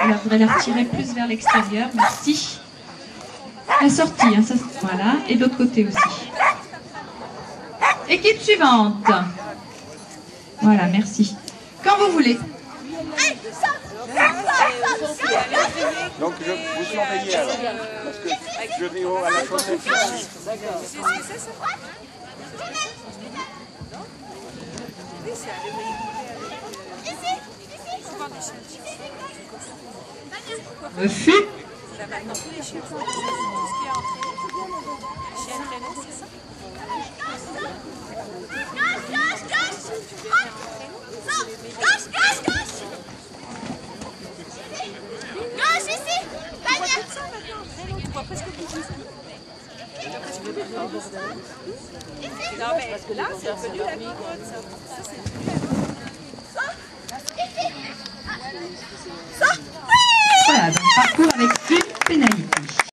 Voilà, vous la retirer plus vers l'extérieur. Merci. La sortie, hein, ça, voilà. Et de l'autre côté aussi. Équipe suivante. Voilà, merci. Quand vous voulez. Donc je vous surveillez alors, parce que je vais au- à la ici. Refus. Parce que là, c'est un peu dur la cocotte, ça. Ça, c'est Sors